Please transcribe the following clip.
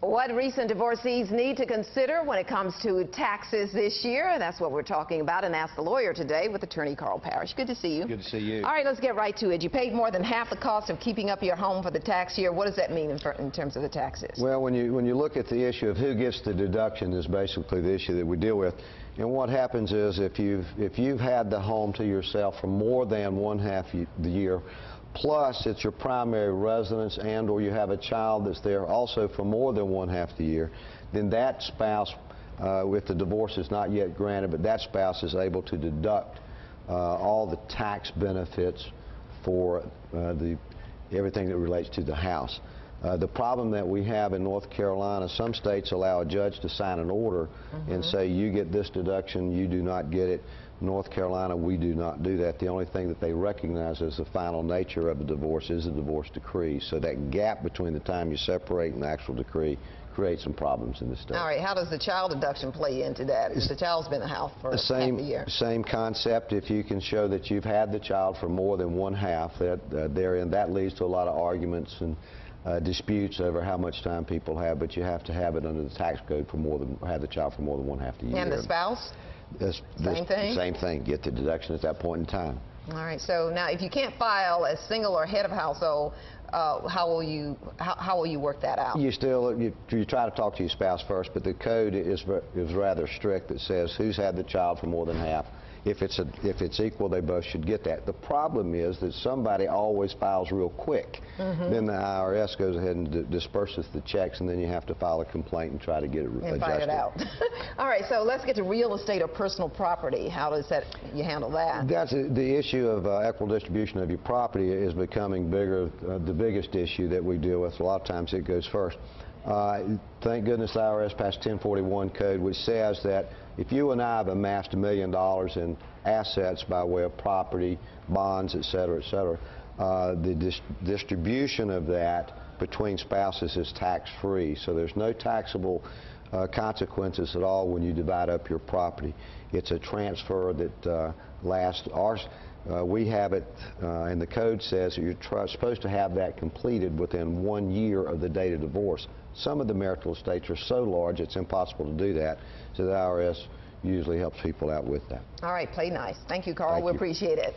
What recent divorcees need to consider when it comes to taxes this year. That's what we're talking about and Ask the Lawyer today with attorney Carl Parrish. Good to see you. Good to see you. All right, let's get right to it. You paid more than half the cost of keeping up your home for the tax year. What does that mean in, in terms of the taxes? Well, when you when you look at the issue of who gets the deduction is basically the issue that we deal with. And what happens is if you've if you've had the home to yourself for more than one half the year, plus it's your primary residence and or you have a child that's there also for more than one half the year, then that spouse, uh, if the divorce is not yet granted, but that spouse is able to deduct uh, all the tax benefits for uh, the everything that relates to the house. Uh, the problem that we have in North Carolina, some states allow a judge to sign an order mm -hmm. and say you get this deduction, you do not get it. North Carolina, we do not do that. The only thing that they recognize as the final nature of a divorce is the divorce decree. So that gap between the time you separate and the actual decree creates some problems in the state. All right, how does the child deduction play into that? If the child's been in the house for the same, half a year. Same concept. If you can show that you've had the child for more than one half, that uh, therein that leads to a lot of arguments and uh, disputes over how much time people have, but you have to have it under the tax code for more than have the child for more than one half the year. And the spouse? This, same this, thing? Same thing. Get the deduction at that point in time. All right. So now, if you can't file as single or head of household, uh, how will you how, how, will you work that out? You still you, you, try to talk to your spouse first, but the code is is rather strict that says who's had the child for more than half. If it's, a, if it's equal, they both should get that. The problem is that somebody always files real quick. Mm -hmm. Then the IRS goes ahead and disperses the checks, and then you have to file a complaint and try to get it and adjusted. find it out. All right, so let's get to real estate or personal property. How does that you handle that? That's a, the issue of uh, equitable distribution of your property is becoming bigger, uh, the biggest issue that we deal with. A lot of times it goes first. Uh, thank goodness the IRS passed 1041 code, which says that if you and I have amassed a million dollars in assets by way of property, bonds, et cetera, et cetera, uh, the dis distribution of that between spouses is tax-free. So there's no taxable uh, consequences at all when you divide up your property. It's a transfer that uh, lasts. Our, uh, we have it, uh, and the code says that you're supposed to have that completed within one year of the date of divorce. Some of the marital estates are so large it's impossible to do that, so the IRS usually helps people out with that. All right, play nice. Thank you, Carl. Thank we you. appreciate it.